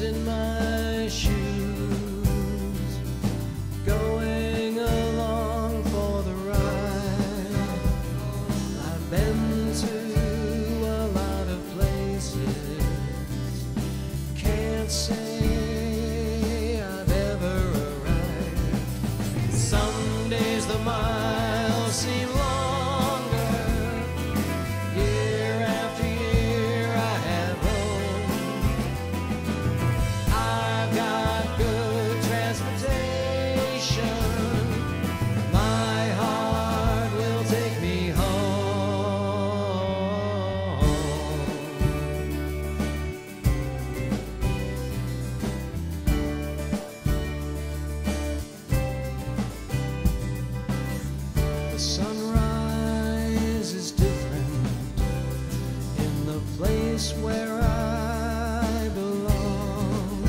in my shoes, going along for the ride. I've been to a lot of places, can't say I've ever arrived. Some days the miles seem The sunrise is different in the place where I belong.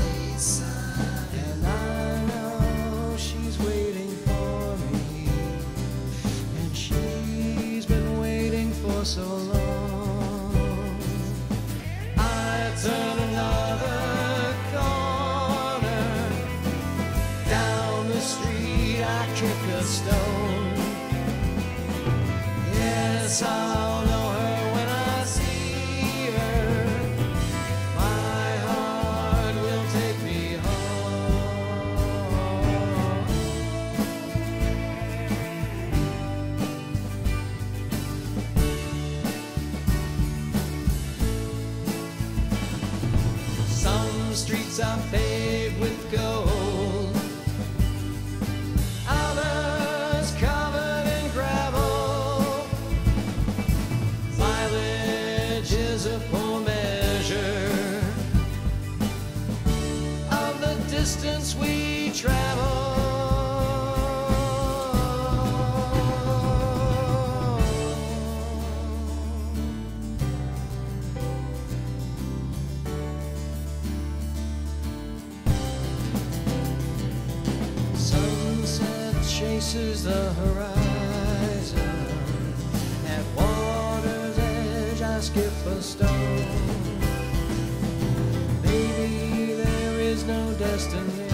And I know she's waiting for me. And she's been waiting for so long. I turn another corner. Down the street, I kick a stone. I'll know her when I see her. My heart will take me home. Some streets are paved with gold. Others Mileage is a poor measure of the distance we travel. Chases the horizon. Skip a stone. Maybe there is no destination.